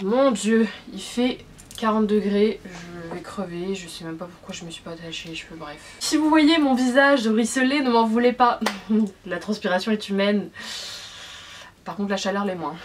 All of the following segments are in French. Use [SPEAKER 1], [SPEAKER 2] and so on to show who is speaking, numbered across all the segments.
[SPEAKER 1] Mon dieu, il fait 40 degrés, je vais crever, je sais même pas pourquoi je me suis pas attachée les cheveux, bref. Si vous voyez mon visage ruisseler, ne m'en voulez pas. la transpiration est humaine. Par contre la chaleur l'est moins.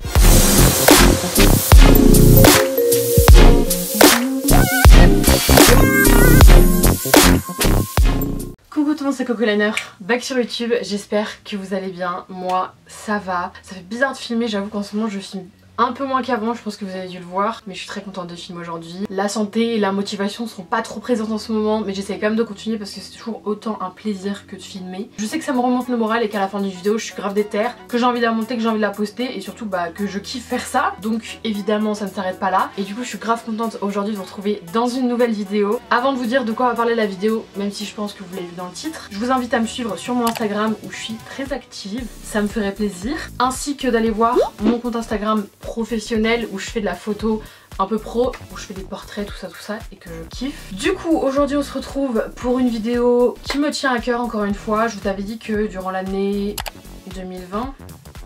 [SPEAKER 1] Coucou tout le monde c'est Cocoliner, back sur YouTube, j'espère que vous allez bien, moi ça va. Ça fait bizarre de filmer, j'avoue qu'en ce moment je filme un peu moins qu'avant, je pense que vous avez dû le voir, mais je suis très contente de filmer aujourd'hui. La santé et la motivation sont pas trop présentes en ce moment, mais j'essaie quand même de continuer parce que c'est toujours autant un plaisir que de filmer. Je sais que ça me remonte le moral et qu'à la fin d'une vidéo, je suis grave déter, que j'ai envie de la monter, que j'ai envie de la poster et surtout bah, que je kiffe faire ça. Donc évidemment, ça ne s'arrête pas là. Et du coup, je suis grave contente aujourd'hui de vous retrouver dans une nouvelle vidéo. Avant de vous dire de quoi va parler la vidéo, même si je pense que vous l'avez vu dans le titre, je vous invite à me suivre sur mon Instagram où je suis très active, ça me ferait plaisir, ainsi que d'aller voir mon compte Instagram professionnel où je fais de la photo un peu pro, où je fais des portraits, tout ça, tout ça, et que je kiffe. Du coup, aujourd'hui on se retrouve pour une vidéo qui me tient à cœur encore une fois. Je vous avais dit que durant l'année 2020,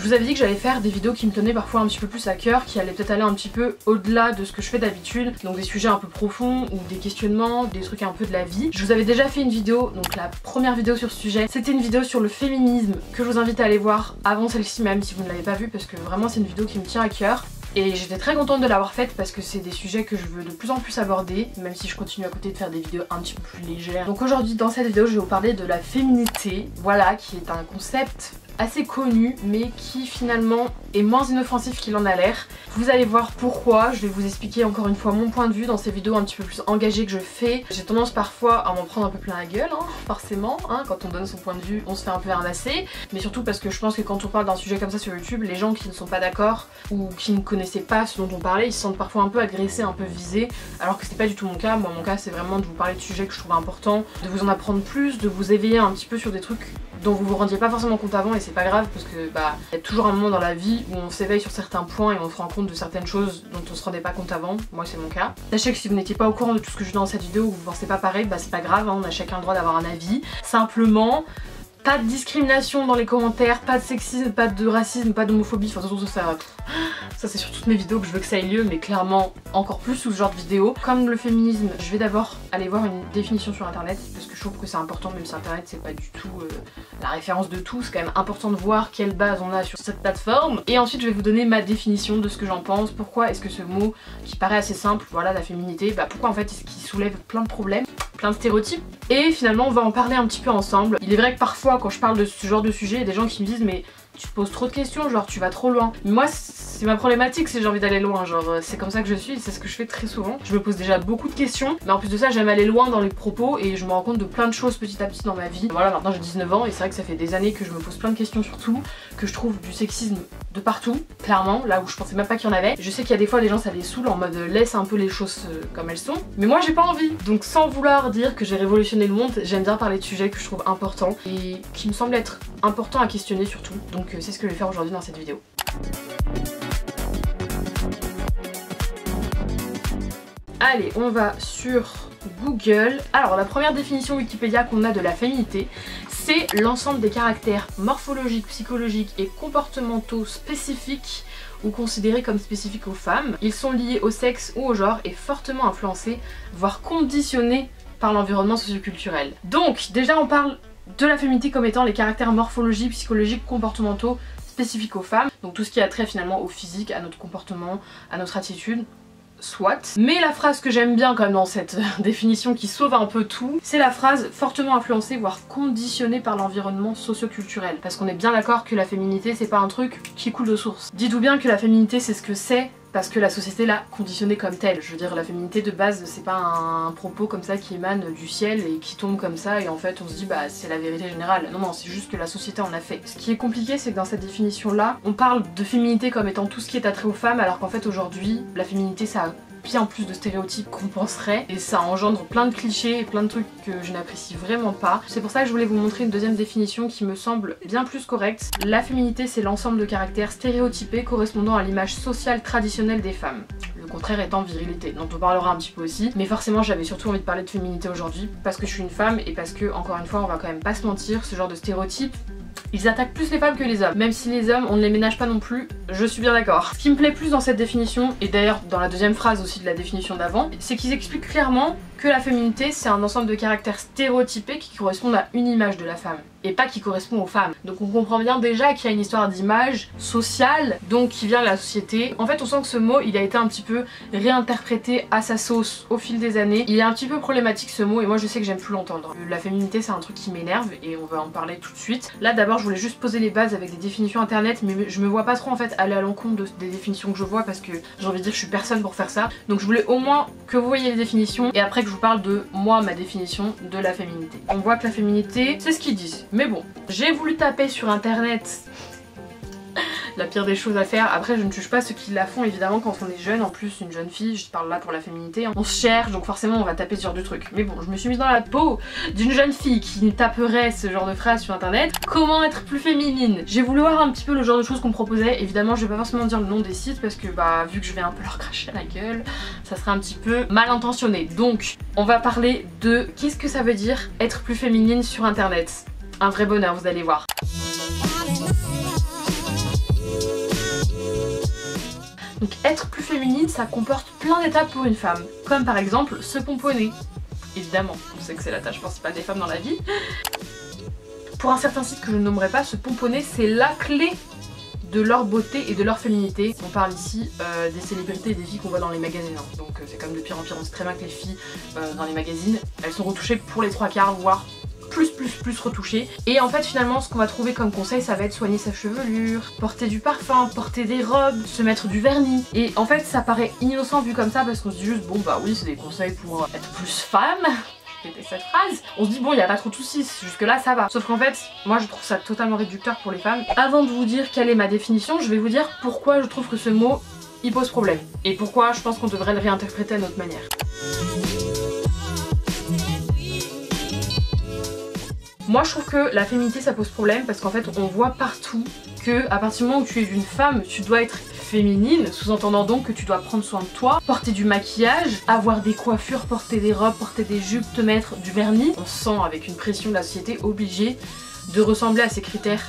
[SPEAKER 1] je vous avais dit que j'allais faire des vidéos qui me tenaient parfois un petit peu plus à cœur, qui allaient peut-être aller un petit peu au-delà de ce que je fais d'habitude, donc des sujets un peu profonds ou des questionnements, des trucs un peu de la vie. Je vous avais déjà fait une vidéo, donc la première vidéo sur ce sujet, c'était une vidéo sur le féminisme que je vous invite à aller voir avant celle-ci même si vous ne l'avez pas vue parce que vraiment c'est une vidéo qui me tient à cœur. Et j'étais très contente de l'avoir faite parce que c'est des sujets que je veux de plus en plus aborder, même si je continue à côté de faire des vidéos un petit peu plus légères. Donc aujourd'hui dans cette vidéo je vais vous parler de la féminité, voilà, qui est un concept assez connu mais qui finalement est moins inoffensif qu'il en a l'air. Vous allez voir pourquoi, je vais vous expliquer encore une fois mon point de vue dans ces vidéos un petit peu plus engagées que je fais. J'ai tendance parfois à m'en prendre un peu plein la gueule, hein, forcément, hein, quand on donne son point de vue on se fait un peu ramasser, mais surtout parce que je pense que quand on parle d'un sujet comme ça sur YouTube, les gens qui ne sont pas d'accord ou qui ne connaissaient pas ce dont on parlait, ils se sentent parfois un peu agressés, un peu visés, alors que c'est pas du tout mon cas. Moi mon cas c'est vraiment de vous parler de sujets que je trouve importants, de vous en apprendre plus, de vous éveiller un petit peu sur des trucs dont vous vous rendiez pas forcément compte avant pas grave parce que bah il y a toujours un moment dans la vie où on s'éveille sur certains points et on se rend compte de certaines choses dont on se rendait pas compte avant, moi c'est mon cas. Sachez que si vous n'étiez pas au courant de tout ce que je dis dans cette vidéo ou vous pensez pas pareil, bah c'est pas grave, hein, on a chacun le droit d'avoir un avis. Simplement, pas de discrimination dans les commentaires, pas de sexisme, pas de racisme, pas d'homophobie, enfin surtout ça, ça c'est sur toutes mes vidéos que je veux que ça ait lieu, mais clairement encore plus sous ce genre de vidéo. Comme le féminisme, je vais d'abord aller voir une définition sur internet, parce que je trouve que c'est important, même si internet c'est pas du tout euh, la référence de tout, c'est quand même important de voir quelle base on a sur cette plateforme. Et ensuite je vais vous donner ma définition de ce que j'en pense, pourquoi est-ce que ce mot qui paraît assez simple, voilà la féminité, bah pourquoi en fait est-ce qu'il soulève plein de problèmes, plein de stéréotypes. Et finalement on va en parler un petit peu ensemble. Il est vrai que parfois quand je parle de ce genre de sujet, il des gens qui me disent mais tu poses trop de questions, genre tu vas trop loin. Moi c'est ma problématique, c'est j'ai envie d'aller loin, genre euh, c'est comme ça que je suis, c'est ce que je fais très souvent. Je me pose déjà beaucoup de questions, mais en plus de ça j'aime aller loin dans les propos et je me rends compte de plein de choses petit à petit dans ma vie. Voilà, maintenant j'ai 19 ans et c'est vrai que ça fait des années que je me pose plein de questions sur tout, que je trouve du sexisme de partout, clairement, là où je pensais même pas qu'il y en avait. Je sais qu'il y a des fois des gens ça les saoule en mode laisse un peu les choses euh, comme elles sont, mais moi j'ai pas envie. Donc sans vouloir dire que j'ai révolutionné le monde, j'aime bien parler de sujets que je trouve importants et qui me semblent être importants à questionner surtout. Euh, c'est ce que je vais faire aujourd'hui dans cette vidéo. Allez, on va sur Google. Alors la première définition Wikipédia qu'on a de la féminité, c'est l'ensemble des caractères morphologiques, psychologiques et comportementaux spécifiques ou considérés comme spécifiques aux femmes. Ils sont liés au sexe ou au genre et fortement influencés, voire conditionnés par l'environnement socioculturel. Donc déjà on parle de la féminité comme étant les caractères morphologiques, psychologiques, comportementaux spécifiques aux femmes. Donc tout ce qui a trait finalement au physique, à notre comportement, à notre attitude, soit. Mais la phrase que j'aime bien quand même dans cette définition qui sauve un peu tout, c'est la phrase fortement influencée voire conditionnée par l'environnement socio-culturel. Parce qu'on est bien d'accord que la féminité c'est pas un truc qui coule de source. Dites-vous bien que la féminité c'est ce que c'est parce que la société l'a conditionnée comme telle. Je veux dire, la féminité de base, c'est pas un propos comme ça qui émane du ciel et qui tombe comme ça et en fait on se dit bah c'est la vérité générale. Non, non, c'est juste que la société en a fait. Ce qui est compliqué, c'est que dans cette définition-là, on parle de féminité comme étant tout ce qui est attrait aux femmes alors qu'en fait aujourd'hui, la féminité ça a bien plus de stéréotypes qu'on penserait et ça engendre plein de clichés et plein de trucs que je n'apprécie vraiment pas. C'est pour ça que je voulais vous montrer une deuxième définition qui me semble bien plus correcte. La féminité c'est l'ensemble de caractères stéréotypés correspondant à l'image sociale traditionnelle des femmes. Le contraire étant virilité, dont on parlera un petit peu aussi. Mais forcément j'avais surtout envie de parler de féminité aujourd'hui parce que je suis une femme et parce que encore une fois on va quand même pas se mentir, ce genre de stéréotypes ils attaquent plus les femmes que les hommes. Même si les hommes, on ne les ménage pas non plus, je suis bien d'accord. Ce qui me plaît plus dans cette définition, et d'ailleurs dans la deuxième phrase aussi de la définition d'avant, c'est qu'ils expliquent clairement que la féminité c'est un ensemble de caractères stéréotypés qui correspondent à une image de la femme et pas qui correspond aux femmes. Donc on comprend bien déjà qu'il y a une histoire d'image sociale, donc qui vient de la société. En fait on sent que ce mot il a été un petit peu réinterprété à sa sauce au fil des années. Il est un petit peu problématique ce mot et moi je sais que j'aime plus l'entendre. La féminité c'est un truc qui m'énerve et on va en parler tout de suite. Là d'abord je voulais juste poser les bases avec des définitions internet mais je me vois pas trop en fait aller à l'encontre des définitions que je vois parce que j'ai envie de dire que je suis personne pour faire ça. Donc je voulais au moins que vous voyez les définitions et après que je vous parle de moi ma définition de la féminité. On voit que la féminité c'est ce qu'ils disent mais bon, j'ai voulu taper sur internet la pire des choses à faire. Après, je ne juge pas ceux qui la font évidemment quand on est jeune. En plus, une jeune fille, je parle là pour la féminité, on se cherche donc forcément on va taper ce genre de trucs. Mais bon, je me suis mise dans la peau d'une jeune fille qui taperait ce genre de phrase sur internet. Comment être plus féminine? J'ai voulu voir un petit peu le genre de choses qu'on proposait. Évidemment, je vais pas forcément dire le nom des sites parce que bah, vu que je vais un peu leur cracher la gueule, ça serait un petit peu mal intentionné. Donc, on va parler de qu'est-ce que ça veut dire être plus féminine sur internet. Un vrai bonheur, vous allez voir. Donc être plus féminine, ça comporte plein d'étapes pour une femme, comme par exemple se pomponner. Évidemment, on sait que c'est la tâche principale des femmes dans la vie. Pour un certain site que je ne nommerai pas, se pomponner, c'est la clé de leur beauté et de leur féminité. On parle ici euh, des célébrités et des filles qu'on voit dans les magazines. Hein. Donc euh, c'est comme de pire en pire, on sait très bien que les filles euh, dans les magazines, elles sont retouchées pour les trois quarts, voire plus plus plus retouché. Et en fait finalement ce qu'on va trouver comme conseil ça va être soigner sa chevelure, porter du parfum, porter des robes, se mettre du vernis. Et en fait ça paraît innocent vu comme ça parce qu'on se dit juste bon bah oui c'est des conseils pour être plus femme cette phrase, on se dit bon il n'y a pas trop de soucis, jusque là ça va. Sauf qu'en fait, moi je trouve ça totalement réducteur pour les femmes. Avant de vous dire quelle est ma définition, je vais vous dire pourquoi je trouve que ce mot il pose problème. Et pourquoi je pense qu'on devrait le réinterpréter à notre manière. Moi je trouve que la féminité ça pose problème parce qu'en fait on voit partout que à partir du moment où tu es une femme, tu dois être féminine, sous-entendant donc que tu dois prendre soin de toi, porter du maquillage, avoir des coiffures, porter des robes, porter des jupes, te mettre du vernis. On se sent avec une pression de la société obligée de ressembler à ces critères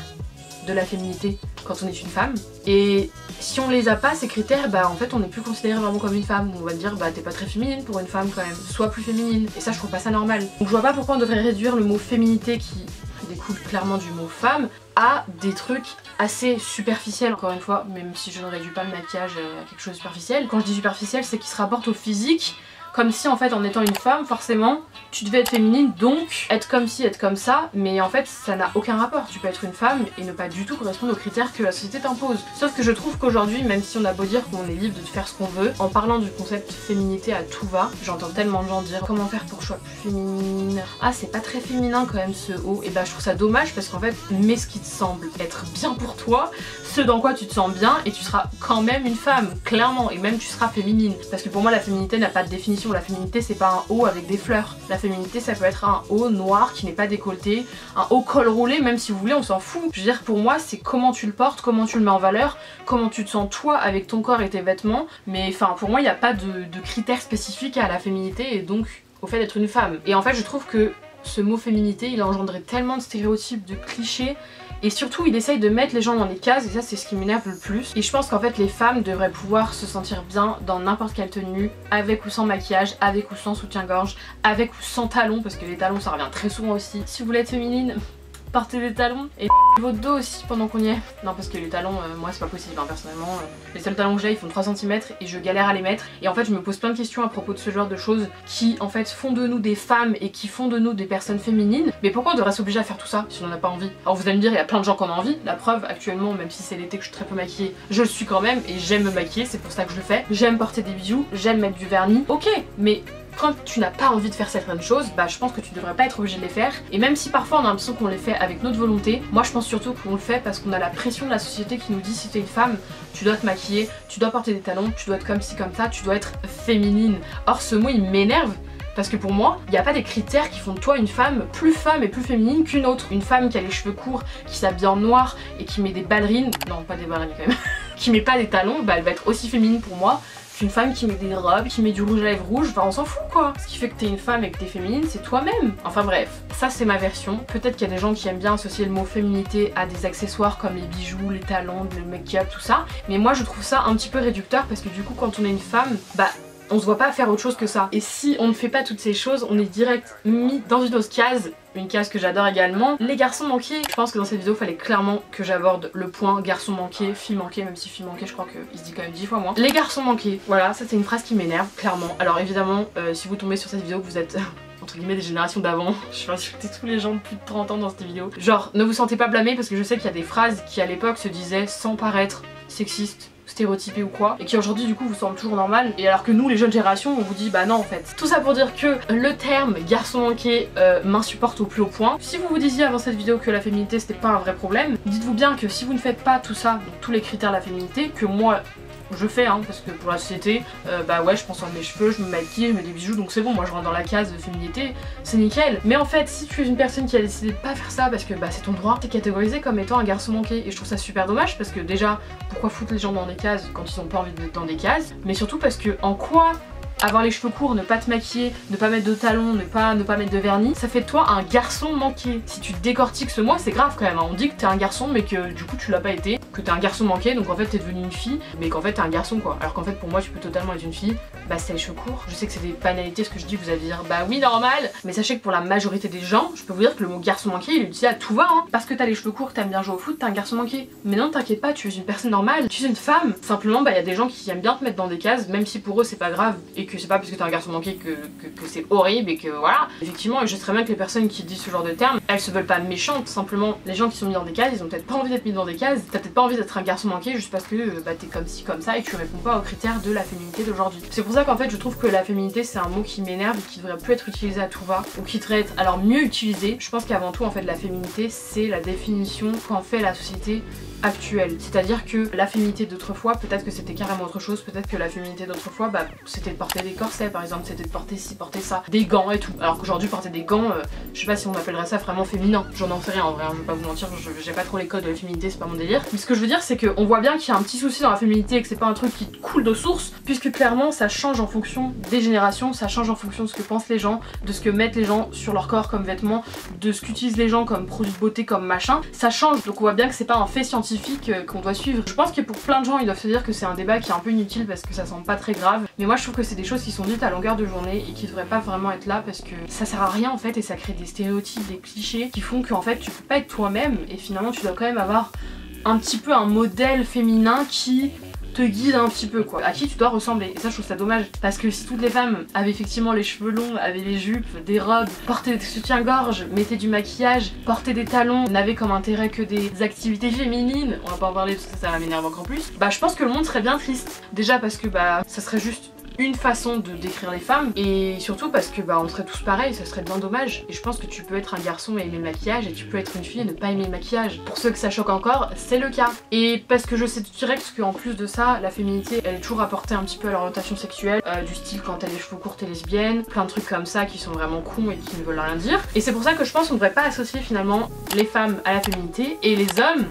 [SPEAKER 1] de la féminité quand on est une femme. Et si on les a pas ces critères, bah en fait on n'est plus considéré vraiment comme une femme. On va dire bah t'es pas très féminine pour une femme quand même. Sois plus féminine. Et ça je trouve pas ça normal. Donc je vois pas pourquoi on devrait réduire le mot féminité qui découle clairement du mot femme à des trucs assez superficiels encore une fois même si je ne réduis pas le maquillage à quelque chose de superficiel. Quand je dis superficiel c'est qu'il se rapporte au physique comme si en fait en étant une femme forcément tu devais être féminine donc être comme ci, être comme ça mais en fait ça n'a aucun rapport. Tu peux être une femme et ne pas du tout correspondre aux critères que la société t'impose. Sauf que je trouve qu'aujourd'hui même si on a beau dire qu'on est libre de faire ce qu'on veut, en parlant du concept féminité à tout va, j'entends tellement de gens dire comment faire pour choix plus féminine. Ah c'est pas très féminin quand même ce haut et bah je trouve ça dommage parce qu'en fait mets ce qui te semble être bien pour toi, ce dans quoi tu te sens bien et tu seras quand même une femme clairement et même tu seras féminine parce que pour moi la féminité n'a pas de définition la féminité c'est pas un haut avec des fleurs. La féminité ça peut être un haut noir qui n'est pas décolleté, un haut col roulé même si vous voulez on s'en fout. Je veux dire pour moi c'est comment tu le portes, comment tu le mets en valeur, comment tu te sens toi avec ton corps et tes vêtements. Mais enfin pour moi il n'y a pas de, de critères spécifiques à la féminité et donc au fait d'être une femme. Et en fait je trouve que ce mot féminité il a engendré tellement de stéréotypes, de clichés et surtout il essaye de mettre les gens dans des cases et ça c'est ce qui m'énerve le plus. Et je pense qu'en fait les femmes devraient pouvoir se sentir bien dans n'importe quelle tenue, avec ou sans maquillage, avec ou sans soutien-gorge, avec ou sans talons parce que les talons ça revient très souvent aussi. Si vous voulez être féminine, portez des talons et votre dos aussi pendant qu'on y est. Non parce que les talons, euh, moi c'est pas possible hein, personnellement. Euh, les seuls talons que j'ai ils font 3 cm et je galère à les mettre. Et en fait je me pose plein de questions à propos de ce genre de choses qui en fait font de nous des femmes et qui font de nous des personnes féminines. Mais pourquoi on devrait s'obliger à faire tout ça si on n'a pas envie? Alors vous allez me dire il y a plein de gens qui en ont envie. La preuve actuellement même si c'est l'été que je suis très peu maquillée, je le suis quand même et j'aime me maquiller, c'est pour ça que je le fais. J'aime porter des bijoux, j'aime mettre du vernis. Ok mais quand tu n'as pas envie de faire certaines choses, bah je pense que tu devrais pas être obligé de les faire. Et même si parfois on a l'impression qu'on les fait avec notre volonté, moi je pense surtout qu'on le fait parce qu'on a la pression de la société qui nous dit si t'es une femme, tu dois te maquiller, tu dois porter des talons, tu dois être comme ci comme ça, tu dois être féminine. Or ce mot il m'énerve parce que pour moi, il n'y a pas des critères qui font de toi une femme plus femme et plus féminine qu'une autre. Une femme qui a les cheveux courts, qui s'habille en noir et qui met des ballerines, non pas des ballerines quand même, qui met pas des talons, bah elle va être aussi féminine pour moi qu'une femme qui met des robes, qui met du rouge à lèvres rouge, enfin on s'en fout quoi. Ce qui fait que t'es une femme et que t'es féminine, c'est toi-même. Enfin bref, ça c'est ma version. Peut-être qu'il y a des gens qui aiment bien associer le mot féminité à des accessoires comme les bijoux, les talons, le make-up, tout ça. Mais moi je trouve ça un petit peu réducteur parce que du coup quand on est une femme, bah on se voit pas faire autre chose que ça. Et si on ne fait pas toutes ces choses, on est direct mis dans une autre une case que j'adore également. Les garçons manqués, je pense que dans cette vidéo, il fallait clairement que j'aborde le point garçon manqué, fille manquée, même si fille manquée, je crois qu'il se dit quand même 10 fois moins. Les garçons manqués, voilà, ça c'est une phrase qui m'énerve, clairement. Alors évidemment, euh, si vous tombez sur cette vidéo, vous êtes entre guillemets des générations d'avant. Je vais insulter tous les gens de plus de 30 ans dans cette vidéo. Genre, ne vous sentez pas blâmé parce que je sais qu'il y a des phrases qui à l'époque se disaient sans paraître sexiste stéréotypé ou quoi, et qui aujourd'hui du coup vous semble toujours normal, et alors que nous les jeunes générations on vous dit bah non en fait. Tout ça pour dire que le terme garçon manqué euh, m'insupporte au plus haut point. Si vous vous disiez avant cette vidéo que la féminité c'était pas un vrai problème, dites-vous bien que si vous ne faites pas tout ça, tous les critères de la féminité, que moi je fais hein, parce que pour la société, euh, bah ouais je pense à mes cheveux, je me maquille, je mets des bijoux donc c'est bon, moi je rentre dans la case de féminité, c'est nickel. Mais en fait si tu es une personne qui a décidé de pas faire ça parce que bah c'est ton droit, t'es catégorisé comme étant un garçon manqué et je trouve ça super dommage parce que déjà pourquoi foutre les gens dans des cases quand ils ont pas envie d'être dans des cases, mais surtout parce que en quoi avoir les cheveux courts, ne pas te maquiller, ne pas mettre de talons, ne pas, mettre de vernis, ça fait de toi un garçon manqué? Si tu décortiques ce mot, c'est grave quand même. Hein. On dit que t'es un garçon mais que du coup tu l'as pas été, que t'es un garçon manqué donc en fait t'es devenu une fille, mais qu'en fait t'es un garçon quoi. Alors qu'en fait pour moi tu peux totalement être une fille, bah c'est les cheveux courts. Je sais que c'est des banalités ce que je dis, vous allez dire bah oui normal, mais sachez que pour la majorité des gens, je peux vous dire que le mot garçon manqué il est à tout va hein. Parce que t'as les cheveux courts, t'aimes bien jouer au foot, t'es un garçon manqué. Mais non t'inquiète pas, tu es une personne normale, tu es une femme. Simplement bah y a des gens qui aiment bien te mettre dans des cases, même si pour eux c'est pas grave et que c'est pas parce que t'es un garçon manqué que, c'est horrible et que voilà. Effectivement, je très bien que les personnes qui disent ce genre de termes, elles se veulent pas méchantes, simplement les gens qui sont mis dans des cases, ils ont peut-être pas envie d'être mis dans des cases, t'as peut-être pas envie d'être un garçon manqué juste parce que euh, bah, t'es comme ci, comme ça et tu réponds pas aux critères de la féminité d'aujourd'hui. C'est pour ça qu'en fait je trouve que la féminité c'est un mot qui m'énerve et qui devrait plus être utilisé à tout va ou qui devrait être alors mieux utilisé. Je pense qu'avant tout en fait la féminité c'est la définition qu'en fait la société actuelle. C'est-à-dire que la féminité d'autrefois, peut-être que c'était carrément autre chose, peut-être que la féminité d'autrefois, bah, c'était de porter des corsets par exemple, c'était de porter ci, porter ça, des gants et tout. Alors qu'aujourd'hui, porter des gants, euh, je sais pas si on appellerait ça vraiment féminin. J'en en sais rien en vrai, hein, je vais pas vous mentir, j'ai pas trop les codes de la féminité, c'est pas mon délire. Je veux dire, c'est qu'on voit bien qu'il y a un petit souci dans la féminité et que c'est pas un truc qui coule de source, puisque clairement ça change en fonction des générations, ça change en fonction de ce que pensent les gens, de ce que mettent les gens sur leur corps comme vêtements, de ce qu'utilisent les gens comme produits de beauté, comme machin. Ça change, donc on voit bien que c'est pas un fait scientifique euh, qu'on doit suivre. Je pense que pour plein de gens ils doivent se dire que c'est un débat qui est un peu inutile parce que ça semble pas très grave. Mais moi je trouve que c'est des choses qui sont dites à longueur de journée et qui devraient pas vraiment être là parce que ça sert à rien en fait et ça crée des stéréotypes, des clichés qui font qu'en fait tu peux pas être toi-même et finalement tu dois quand même avoir un petit peu un modèle féminin qui te guide un petit peu quoi, à qui tu dois ressembler. Et ça je trouve ça dommage parce que si toutes les femmes avaient effectivement les cheveux longs, avaient les jupes, des robes, portaient des soutiens-gorge, mettaient du maquillage, portaient des talons, n'avaient comme intérêt que des activités féminines, on va pas en parler parce que ça, ça m'énerve encore plus, bah je pense que le monde serait bien triste. Déjà parce que bah ça serait juste une façon de décrire les femmes et surtout parce que bah on serait tous pareils, ça serait bien dommage et je pense que tu peux être un garçon et aimer le maquillage et tu peux être une fille et ne pas aimer le maquillage. Pour ceux que ça choque encore, c'est le cas. Et parce que je sais direct qu'en plus de ça, la féminité elle est toujours apportée un petit peu à l'orientation sexuelle, euh, du style quand elle est cheveux courts et lesbienne, plein de trucs comme ça qui sont vraiment cons et qui ne veulent rien dire. Et c'est pour ça que je pense qu'on devrait pas associer finalement les femmes à la féminité et les hommes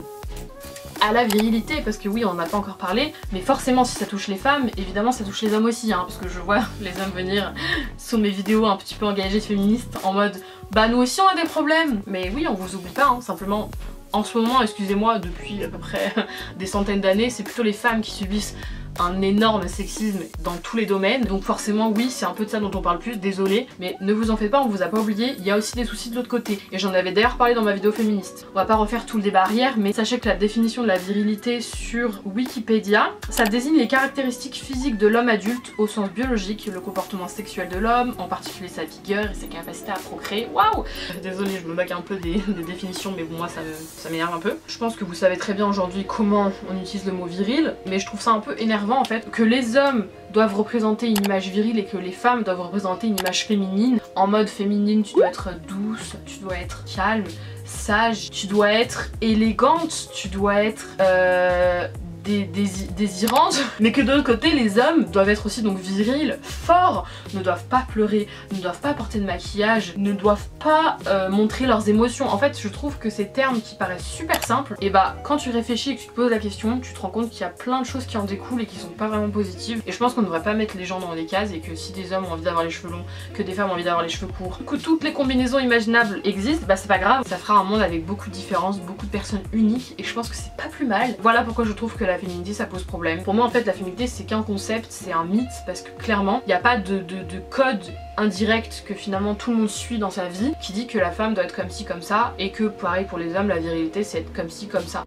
[SPEAKER 1] à la virilité parce que oui on en a pas encore parlé mais forcément si ça touche les femmes évidemment ça touche les hommes aussi hein, parce que je vois les hommes venir sous mes vidéos un petit peu engagées féministes en mode bah nous aussi on a des problèmes. Mais oui on vous oublie pas hein, simplement. En ce moment excusez-moi depuis à peu près des centaines d'années c'est plutôt les femmes qui subissent un énorme sexisme dans tous les domaines. Donc forcément oui c'est un peu de ça dont on parle plus, désolé. Mais ne vous en faites pas, on vous a pas oublié, il y a aussi des soucis de l'autre côté. Et j'en avais d'ailleurs parlé dans ma vidéo féministe. On va pas refaire tout le débat arrière, mais sachez que la définition de la virilité sur Wikipédia, ça désigne les caractéristiques physiques de l'homme adulte au sens biologique, le comportement sexuel de l'homme, en particulier sa vigueur et ses capacités à procréer. Waouh Désolée, je me moque un peu des, définitions, mais bon moi ça m'énerve un peu. Je pense que vous savez très bien aujourd'hui comment on utilise le mot viril, mais je trouve ça un peu énervant en fait que les hommes doivent représenter une image virile et que les femmes doivent représenter une image féminine. En mode féminine, tu dois être douce, tu dois être calme, sage, tu dois être élégante, tu dois être euh, désirantes, mais que de l'autre côté les hommes doivent être aussi donc virils, forts, ne doivent pas pleurer, ne doivent pas porter de maquillage, ne doivent pas euh, montrer leurs émotions. En fait je trouve que ces termes qui paraissent super simples, et bah quand tu réfléchis et que tu te poses la question, tu te rends compte qu'il y a plein de choses qui en découlent et qui sont pas vraiment positives. Et je pense qu'on devrait pas mettre les gens dans des cases et que si des hommes ont envie d'avoir les cheveux longs, que des femmes ont envie d'avoir les cheveux courts, que toutes les combinaisons imaginables existent, bah c'est pas grave, ça fera un monde avec beaucoup de différences, beaucoup de personnes uniques et je pense que c'est pas plus mal. Voilà pourquoi je trouve que la féminité ça pose problème. Pour moi en fait la féminité c'est qu'un concept, c'est un mythe parce que clairement il n'y a pas de, de code indirect que finalement tout le monde suit dans sa vie qui dit que la femme doit être comme ci comme ça et que pareil pour les hommes la virilité c'est être comme ci comme ça.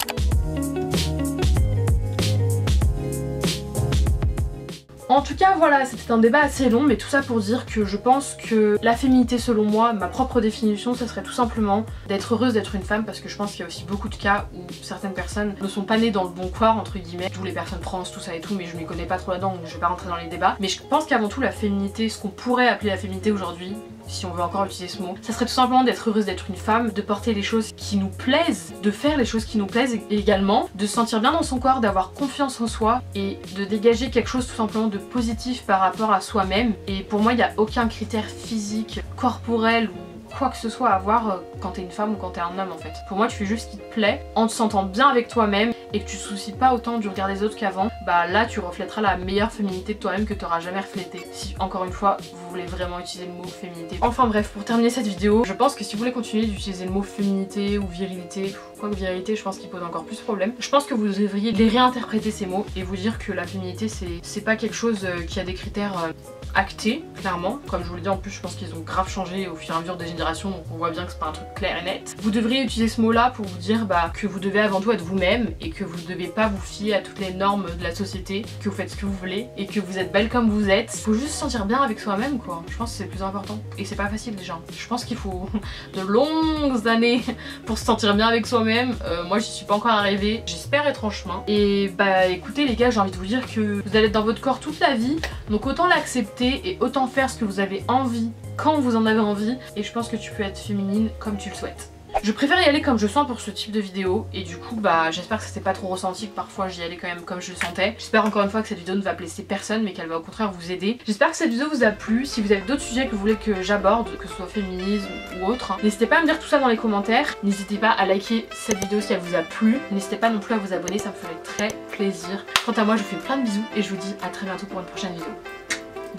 [SPEAKER 1] En tout cas voilà c'était un débat assez long mais tout ça pour dire que je pense que la féminité selon moi, ma propre définition ce serait tout simplement d'être heureuse d'être une femme parce que je pense qu'il y a aussi beaucoup de cas où certaines personnes ne sont pas nées dans le bon coir entre guillemets, d'où les personnes trans, tout ça et tout mais je m'y connais pas trop là-dedans donc je vais pas rentrer dans les débats. Mais je pense qu'avant tout la féminité, ce qu'on pourrait appeler la féminité aujourd'hui si on veut encore utiliser ce mot, ça serait tout simplement d'être heureuse d'être une femme, de porter les choses qui nous plaisent, de faire les choses qui nous plaisent également de se sentir bien dans son corps, d'avoir confiance en soi et de dégager quelque chose tout simplement de positif par rapport à soi-même. Et pour moi, il n'y a aucun critère physique, corporel ou quoi que ce soit à voir euh, quand t'es une femme ou quand t'es un homme en fait. Pour moi tu fais juste ce qui te plaît, en te sentant bien avec toi-même et que tu te soucies pas autant du regard des autres qu'avant, bah là tu reflèteras la meilleure féminité de toi-même que t'auras jamais reflété. Si encore une fois vous voulez vraiment utiliser le mot féminité. Enfin bref, pour terminer cette vidéo, je pense que si vous voulez continuer d'utiliser le mot féminité ou virilité, quoi que virilité je pense qu'il pose encore plus de problème, je pense que vous devriez les réinterpréter ces mots et vous dire que la féminité c'est pas quelque chose euh, qui a des critères euh, acté, clairement. Comme je vous l'ai dit, en plus, je pense qu'ils ont grave changé au fur et à mesure des générations, donc on voit bien que c'est pas un truc clair et net. Vous devriez utiliser ce mot-là pour vous dire bah, que vous devez avant tout être vous-même et que vous ne devez pas vous fier à toutes les normes de la société, que vous faites ce que vous voulez et que vous êtes belle comme vous êtes. Faut juste se sentir bien avec soi-même, quoi. Je pense que c'est le plus important. Et c'est pas facile déjà. Je pense qu'il faut de longues années pour se sentir bien avec soi-même. Euh, moi, j'y suis pas encore arrivée. J'espère être en chemin. Et bah écoutez les gars, j'ai envie de vous dire que vous allez être dans votre corps toute la vie, donc autant l'accepter et autant faire ce que vous avez envie quand vous en avez envie et je pense que tu peux être féminine comme tu le souhaites. Je préfère y aller comme je sens pour ce type de vidéo et du coup bah j'espère que c'était pas trop ressenti que parfois j'y allais quand même comme je le sentais. J'espère encore une fois que cette vidéo ne va blesser personne mais qu'elle va au contraire vous aider. J'espère que cette vidéo vous a plu. Si vous avez d'autres sujets que vous voulez que j'aborde, que ce soit féminisme ou autre, hein, n'hésitez pas à me dire tout ça dans les commentaires. N'hésitez pas à liker cette vidéo si elle vous a plu. N'hésitez pas non plus à vous abonner, ça me ferait très plaisir. Quant à moi je vous fais plein de bisous et je vous dis à très bientôt pour une prochaine vidéo.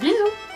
[SPEAKER 1] Bisous.